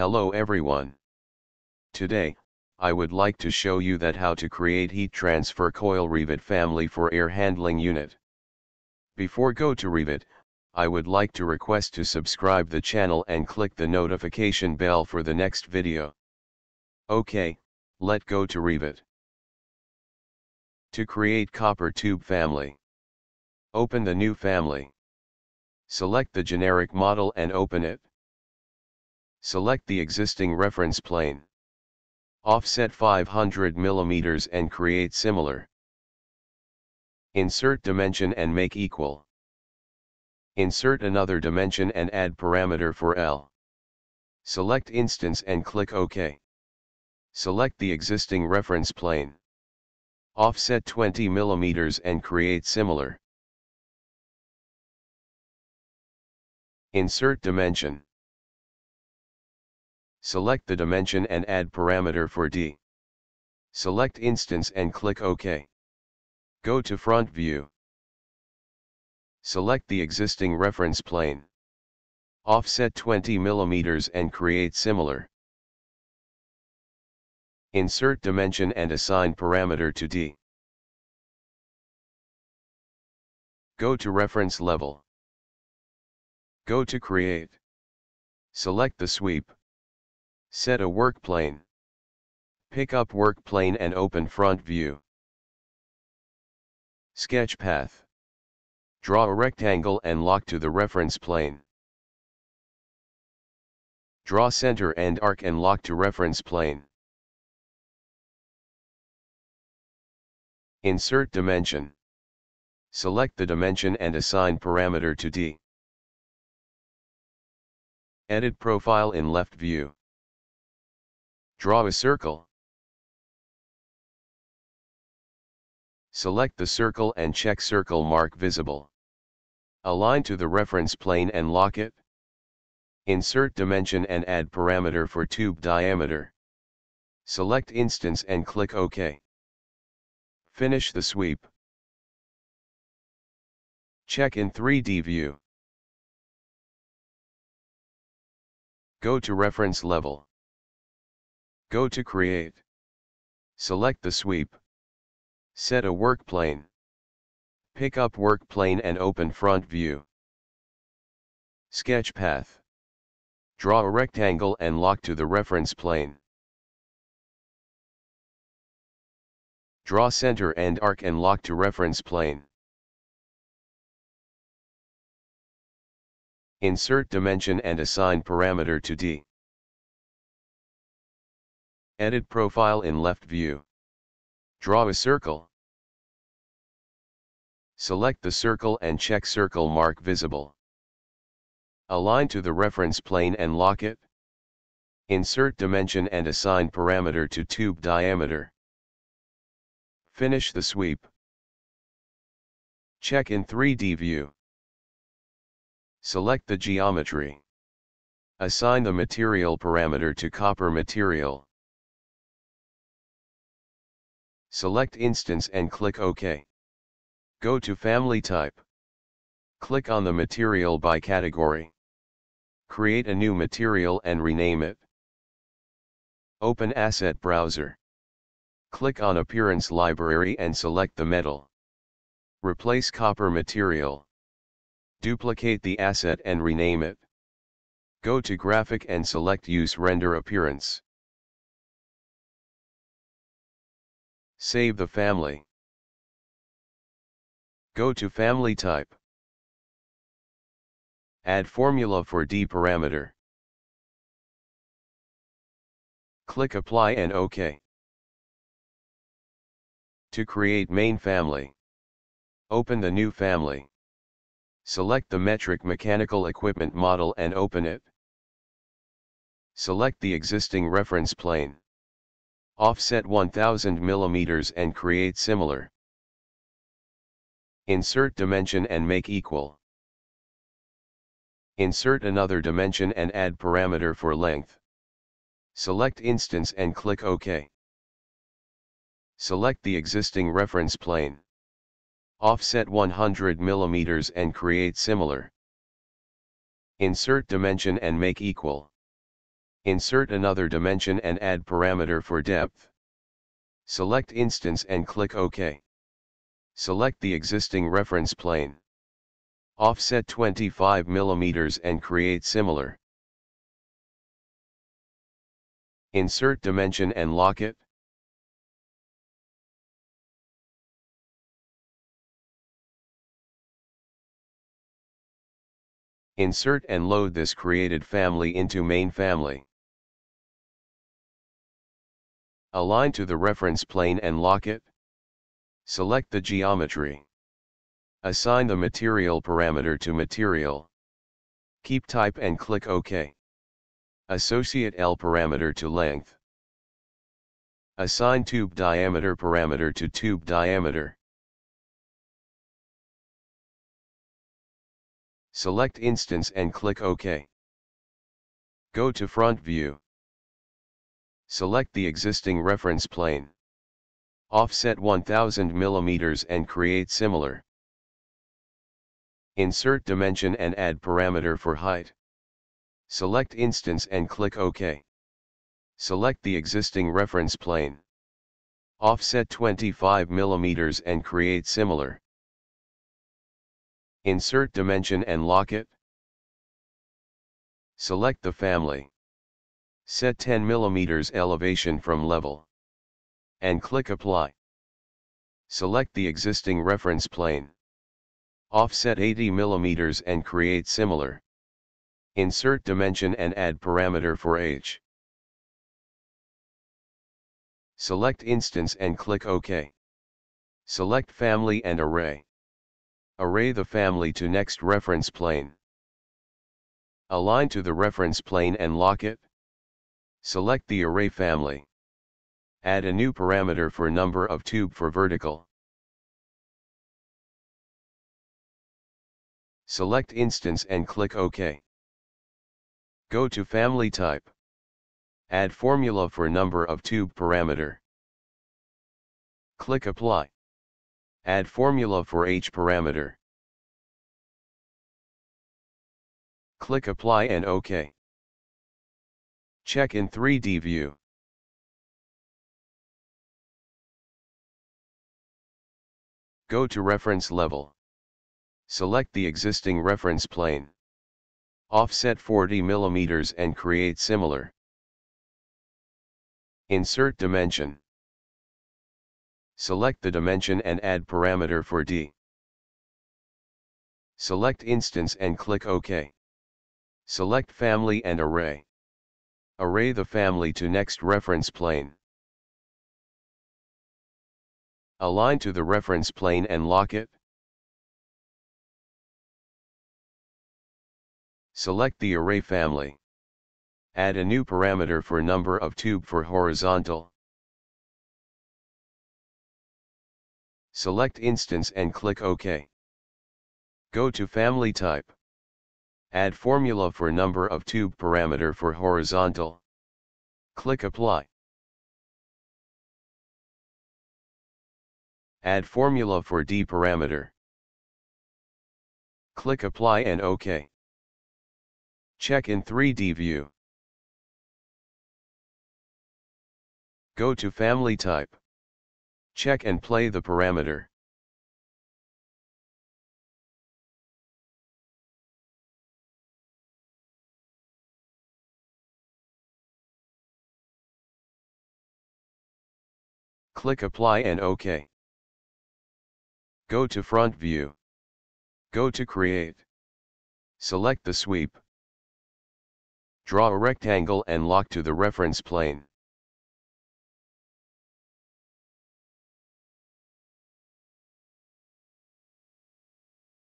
Hello everyone. Today, I would like to show you that how to create heat transfer coil Revit family for air handling unit. Before go to Revit, I would like to request to subscribe the channel and click the notification bell for the next video. Okay, let go to Revit. To create copper tube family. Open the new family. Select the generic model and open it. Select the existing reference plane. Offset 500 mm and create similar. Insert dimension and make equal. Insert another dimension and add parameter for L. Select instance and click OK. Select the existing reference plane. Offset 20 mm and create similar. Insert dimension. Select the dimension and add parameter for D. Select instance and click OK. Go to front view. Select the existing reference plane. Offset 20 mm and create similar. Insert dimension and assign parameter to D. Go to reference level. Go to create. Select the sweep. Set a work plane. Pick up work plane and open front view. Sketch path. Draw a rectangle and lock to the reference plane. Draw center and arc and lock to reference plane. Insert dimension. Select the dimension and assign parameter to D. Edit profile in left view. Draw a circle. Select the circle and check circle mark visible. Align to the reference plane and lock it. Insert dimension and add parameter for tube diameter. Select instance and click OK. Finish the sweep. Check in 3D view. Go to reference level. Go to create. Select the sweep. Set a work plane. Pick up work plane and open front view. Sketch path. Draw a rectangle and lock to the reference plane. Draw center and arc and lock to reference plane. Insert dimension and assign parameter to D. Edit profile in left view. Draw a circle. Select the circle and check circle mark visible. Align to the reference plane and lock it. Insert dimension and assign parameter to tube diameter. Finish the sweep. Check in 3D view. Select the geometry. Assign the material parameter to copper material. Select instance and click OK. Go to family type. Click on the material by category. Create a new material and rename it. Open Asset Browser. Click on Appearance Library and select the metal. Replace copper material. Duplicate the asset and rename it. Go to Graphic and select Use Render Appearance. Save the family. Go to Family Type. Add formula for D parameter. Click Apply and OK. To create main family. Open the new family. Select the metric mechanical equipment model and open it. Select the existing reference plane. Offset 1000 mm and create similar. Insert dimension and make equal. Insert another dimension and add parameter for length. Select instance and click OK. Select the existing reference plane. Offset 100 mm and create similar. Insert dimension and make equal. Insert another dimension and add parameter for depth. Select instance and click OK. Select the existing reference plane. Offset 25 mm and create similar. Insert dimension and lock it. Insert and load this created family into main family. Align to the reference plane and lock it. Select the geometry. Assign the material parameter to material. Keep type and click OK. Associate L parameter to length. Assign tube diameter parameter to tube diameter. Select instance and click OK. Go to front view. Select the existing reference plane. Offset 1000 mm and create similar. Insert dimension and add parameter for height. Select instance and click OK. Select the existing reference plane. Offset 25 mm and create similar. Insert dimension and lock it. Select the family. Set 10 mm elevation from level. And click apply. Select the existing reference plane. Offset 80 mm and create similar. Insert dimension and add parameter for h. Select instance and click OK. Select family and array. Array the family to next reference plane. Align to the reference plane and lock it. Select the array family. Add a new parameter for number of tube for vertical. Select instance and click OK. Go to family type. Add formula for number of tube parameter. Click apply. Add formula for H parameter. Click Apply and OK. Check in 3D view. Go to reference level. Select the existing reference plane. Offset 40 mm and create similar. Insert dimension. Select the dimension and add parameter for D. Select instance and click OK. Select family and array. Array the family to next reference plane. Align to the reference plane and lock it. Select the array family. Add a new parameter for number of tube for horizontal. Select instance and click OK. Go to family type. Add formula for number of tube parameter for horizontal. Click apply. Add formula for D parameter. Click apply and OK. Check in 3D view. Go to family type. Check and play the parameter. Click Apply and OK. Go to Front View. Go to Create. Select the sweep. Draw a rectangle and lock to the reference plane.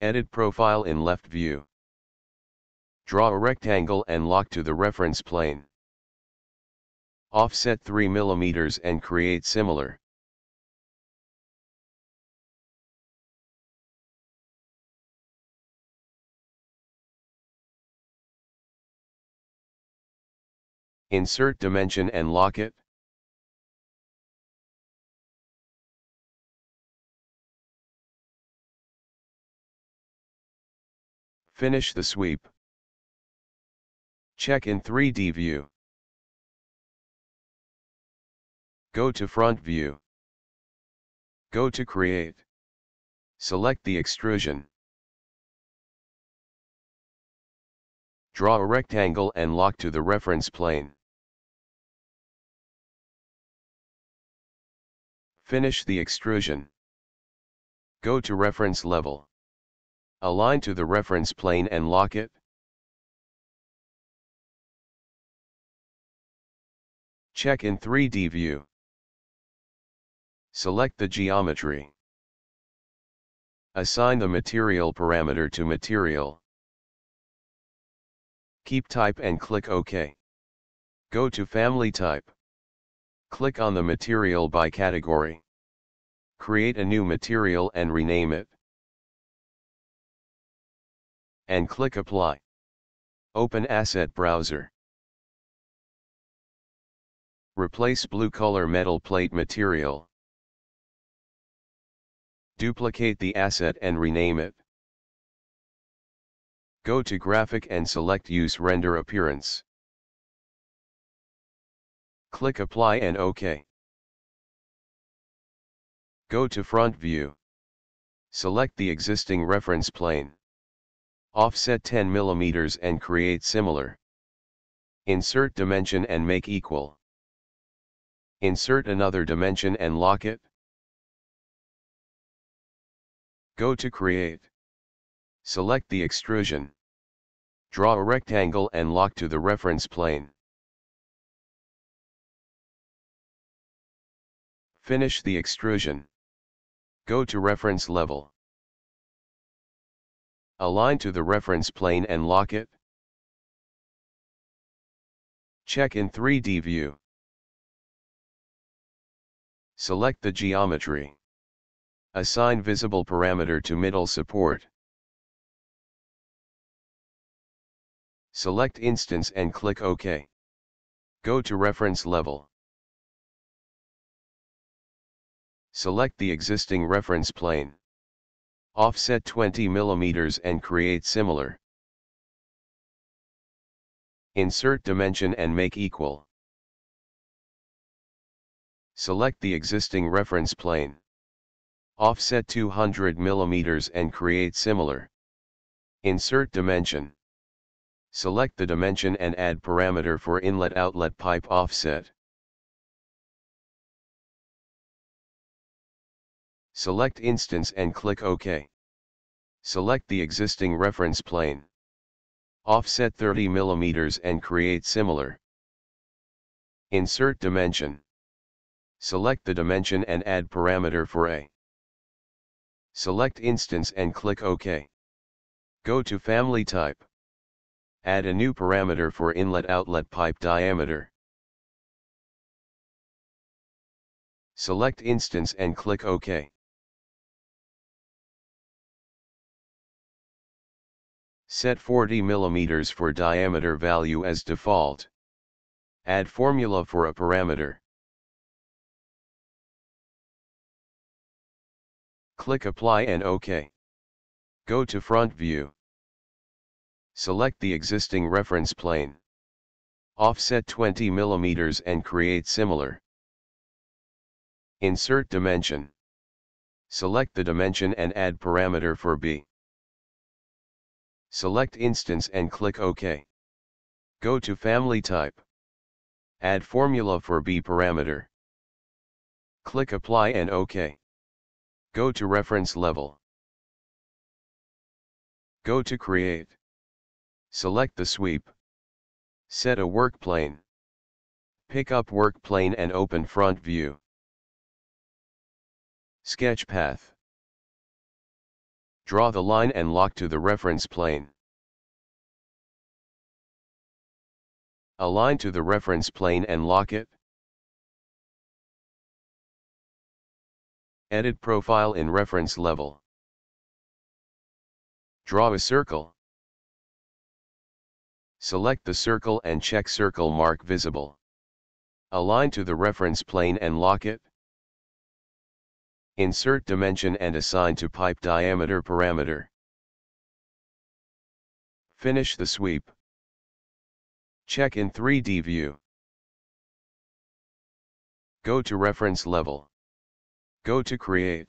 Edit profile in left view. Draw a rectangle and lock to the reference plane. Offset 3 mm and create similar. Insert dimension and lock it. Finish the sweep. Check in 3D view. Go to front view. Go to create. Select the extrusion. Draw a rectangle and lock to the reference plane. Finish the extrusion. Go to reference level. Align to the reference plane and lock it. Check in 3D view. Select the geometry. Assign the material parameter to material. Keep type and click OK. Go to family type. Click on the material by category. Create a new material and rename it. And click Apply. Open Asset Browser. Replace blue color metal plate material. Duplicate the asset and rename it. Go to Graphic and select Use Render Appearance. Click Apply and OK. Go to Front View. Select the existing reference plane. Offset 10 mm and create similar. Insert dimension and make equal. Insert another dimension and lock it. Go to Create. Select the extrusion. Draw a rectangle and lock to the reference plane. Finish the extrusion. Go to reference level. Align to the reference plane and lock it. Check in 3D view. Select the geometry. Assign visible parameter to middle support. Select instance and click OK. Go to reference level. Select the existing reference plane. Offset 20 mm and create similar. Insert dimension and make equal. Select the existing reference plane. Offset 200 mm and create similar. Insert dimension. Select the dimension and add parameter for inlet-outlet pipe offset. Select instance and click OK. Select the existing reference plane. Offset 30 mm and create similar. Insert dimension. Select the dimension and add parameter for A. Select instance and click OK. Go to family type. Add a new parameter for inlet-outlet pipe diameter. Select instance and click OK. Set 40 mm for diameter value as default. Add formula for a parameter. Click Apply and OK. Go to Front View. Select the existing reference plane. Offset 20 mm and create similar. Insert dimension. Select the dimension and add parameter for B. Select instance and click OK. Go to family type. Add formula for B parameter. Click apply and OK. Go to reference level. Go to create. Select the sweep. Set a work plane. Pick up work plane and open front view. Sketch path. Draw the line and lock to the reference plane. Align to the reference plane and lock it. Edit profile in reference level. Draw a circle. Select the circle and check circle mark visible. Align to the reference plane and lock it. Insert dimension and assign to pipe diameter parameter. Finish the sweep. Check in 3D view. Go to reference level. Go to create.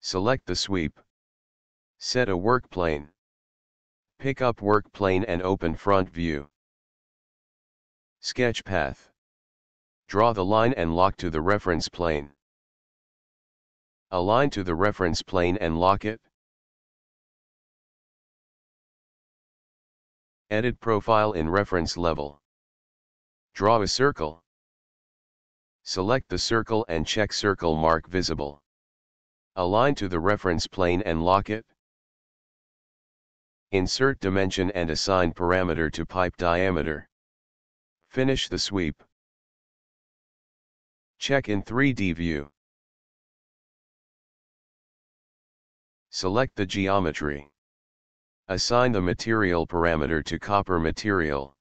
Select the sweep. Set a work plane. Pick up work plane and open front view. Sketch path. Draw the line and lock to the reference plane. Align to the reference plane and lock it. Edit profile in reference level. Draw a circle. Select the circle and check circle mark visible. Align to the reference plane and lock it. Insert dimension and assign parameter to pipe diameter. Finish the sweep. Check in 3D view. Select the geometry. Assign the material parameter to copper material.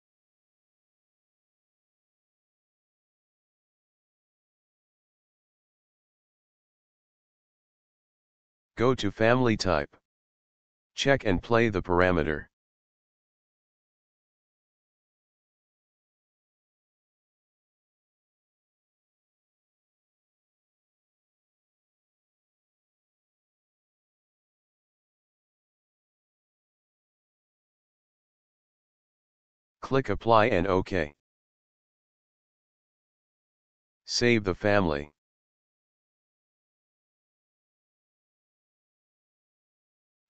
Go to family type. Check and play the parameter. Click Apply and OK. Save the family.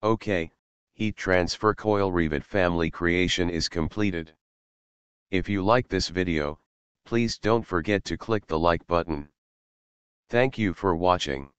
OK, heat transfer coil Revit family creation is completed. If you like this video, please don't forget to click the like button. Thank you for watching.